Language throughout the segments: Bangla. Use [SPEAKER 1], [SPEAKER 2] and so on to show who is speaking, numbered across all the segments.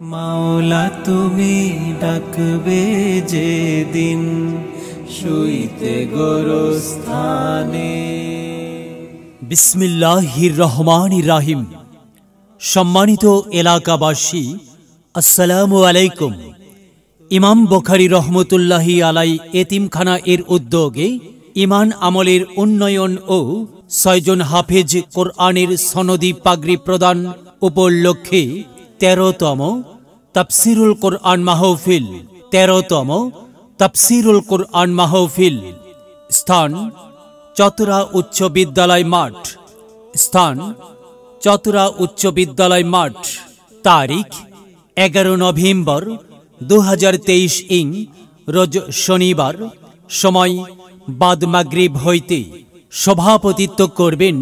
[SPEAKER 1] মাওলা, তুমি ডাকবে যে দিন শুইতে গোরস্থানে।
[SPEAKER 2] বিসমিল্লাহির রহমান রাহিম। সম্মানিত এলাকাবাসী, আসসালামু আলাইকুম। ইমাম বখারি রহমতুল্লাহি আলাই এতিমখানা এর উদ্যোগে ইমান আমলের উন্নয়ন ও ছয়জন হাফেজ কোরআনের সনদি পাগড়ি প্রদান উপলক্ষে তেরোতম তাফসিরুল কোরআন মাহফিল, তেরোতম তাফসিরুল কোরআন মাহফিল, স্থান চতুরা উচ্চ বিদ্যালয় মাঠ, স্থান চতুরা উচ্চ বিদ্যালয় মাঠ, তারিখ এগারো নভেম্বর দু হাজার তেইশ ইং, রোজ শনিবার, সময় বাদ মাগরিব হইতে। সভাপতিত্ব করবেন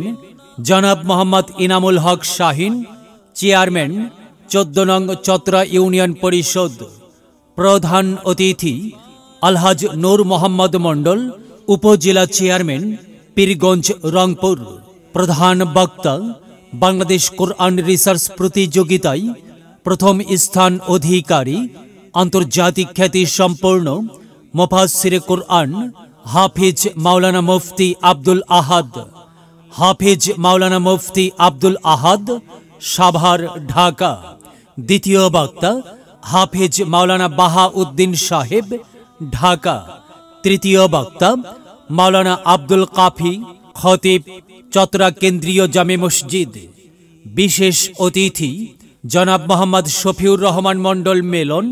[SPEAKER 2] জনাব মোহাম্মদ ইনামুল হক শাহিন, চেয়ারম্যান চোদ্দ নং চত্রা ইউনিয়ন পরিষদ প্রধান অতিথি আলহাজ নূর মোহাম্মদ মণ্ডল, উপজেলা চেয়ারম্যান, পীরগঞ্জ, রংপুর। প্রধান বক্তা, বাংলাদেশ কোরআন রিসার্চ প্রতিযোগিতায় প্রথম স্থান অধিকারী, আন্তর্জাতিক খ্যাতি সম্পন্ন মোফাসিরে কোরআন হাফিজ মাওলানা মুফতি আব্দুল আহাদ। হাফিজ মাওলানা মুফতি আব্দুল আহাদ সাভার, ঢাকা। দ্বিতীয় বক্তা, হাফিজ মাওলানা বাহা উদ্দিন সাহেব, ঢাকা। তৃতীয় বক্তা, মাওলানা আব্দুল কাফি, খতিব চতরা কেন্দ্রীয় জামে মসজিদ। বিশেষ অতিথি, জনাব মোহাম্মদ শফিউর রহমান মণ্ডল মেলন,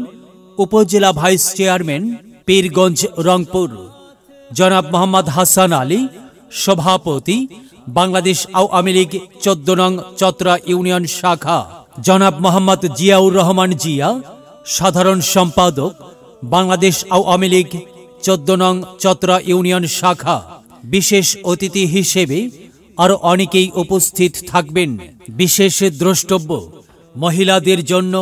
[SPEAKER 2] উপজেলা ভাইস চেয়ারম্যান, পীরগঞ্জ, রংপুর। জনাব মোহাম্মদ হাসান আলী, সভাপতি বাংলাদেশ আওয়ামী লীগ চোদ্দ নং চত্রা ইউনিয়ন শাখা। জনাব মোহাম্মদ জিয়াউর রহমান জিয়া, সাধারণ সম্পাদক, বাংলাদেশ আওয়ামী লীগ চোদ্দ নং চত্রা ইউনিয়ন শাখা। বিশেষ অতিথি হিসেবে আরও অনেকেই উপস্থিত থাকবেন। বিশেষ দ্রষ্টব্য, মহিলাদের জন্য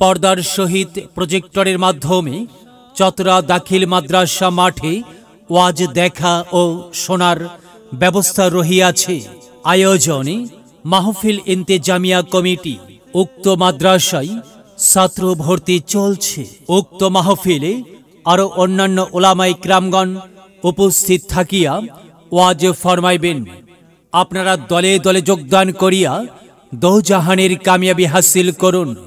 [SPEAKER 2] পর্দার সহিত প্রজেক্টরের মাধ্যমে চতরা দাখিল মাদ্রাসা মাঠে ওয়াজ দেখা ও শোনার ব্যবস্থা রহিয়াছে। আয়োজনে মাহফিল ইন্তেজামিয়া কমিটি, উক্ত মাদ্রাসায় ছাত্র ভর্তি চলছে। উক্ত মাহফিলে আরও অন্যান্য ওলামাই ক্রামগণ উপস্থিত থাকিয়া ওয়াজ ফরমাইবেন। আপনারা দলে দলে যোগদান করিয়া দৌজাহানের কামিয়াবি হাসিল করুন।